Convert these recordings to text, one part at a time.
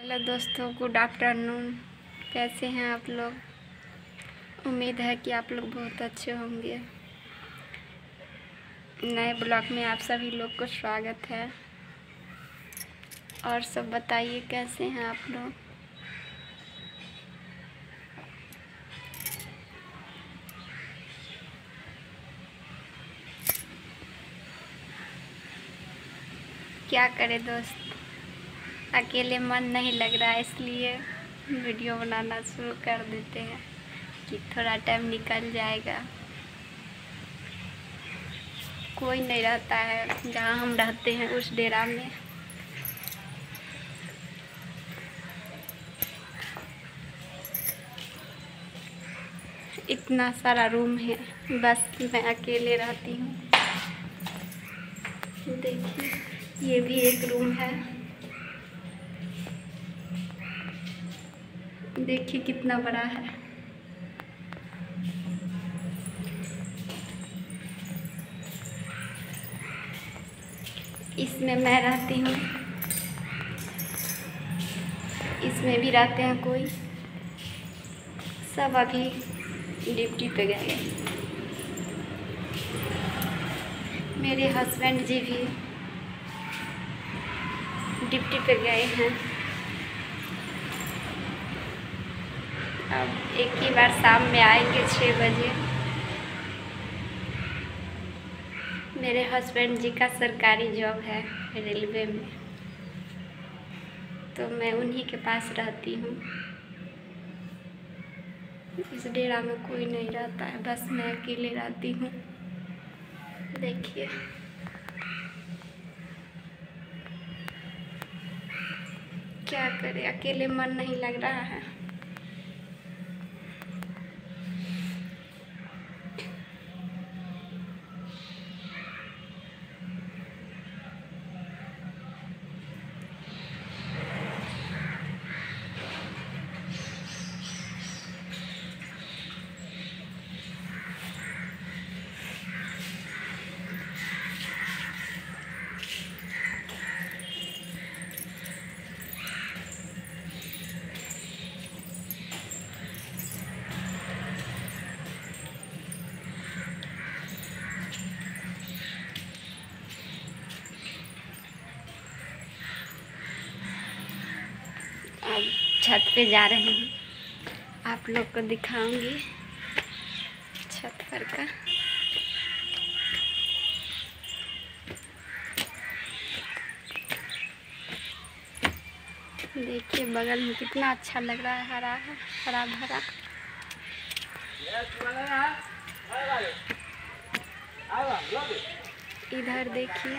Hello दोस्तों, good afternoon. कैसे हैं आप लोग? उम्मीद है कि आप लोग बहुत अच्छे होंगे। नए ब्लॉग में आप सभी लोग को स्वागत है। और सब बताइए, कैसे हैं आप लोग? क्या करें दोस्त? अकेले मन नहीं लग रहा है, इसलिए वीडियो बनाना शुरू कर देते हैं कि थोड़ा टाइम निकल जाएगा। कोई नहीं रहता है, जहाँ हम रहते हैं उस डेरा में। इतना सारा रूम है, बस मैं अकेले रहती हूँ। देखिए, ये भी एक रूम है। देखिए कितना बड़ा है। इसमें मैं रहती हूँ। इसमें भी रहते हैं कोई। सब अभी ड्यूटी पे गए मेरे हस्बैंड जी भी ड्यूटी पे गए हैं। अब एक ही बार शाम में आएँगे छः बजे। मेरे हस्बैंड जी का सरकारी जॉब है रेलवे में। तो मैं उन्हीं के पास रहती हूँ। इस डेरा में कोई नहीं रहता है, बस मैं अकेले रहती हूँ। देखिए। क्या करें, अकेले मन नहीं लग रहा है अब छत पे जा रहे हैं। आप लोग को दिखाऊँगी छत पर का। देखिए, बगल में कितना अच्छा लग रहा है, हरा हरा भरा। इधर देखिए।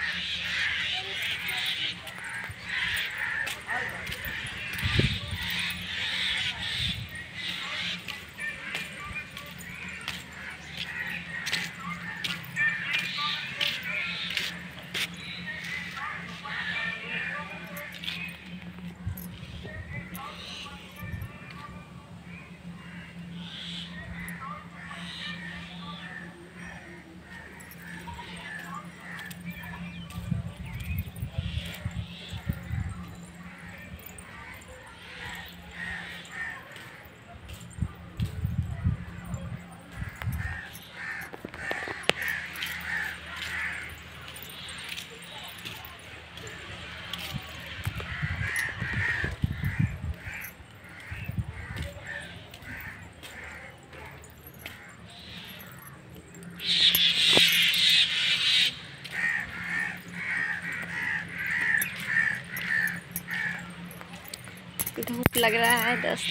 धूप लग रहा है दोस्त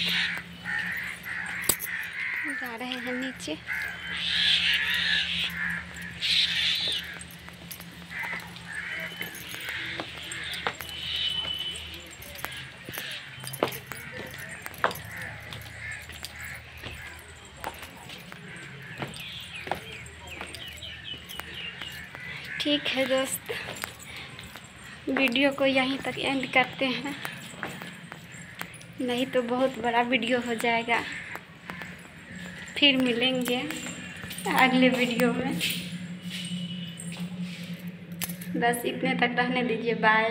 जा रहे हैं नीचे। ठीक है दोस्त, वीडियो को यहीं तक एंड करते हैं। नहीं तो बहुत बड़ा वीडियो हो जाएगा। फिर मिलेंगे अगले वीडियो में। बस इतने तक रहने दीजिए बाय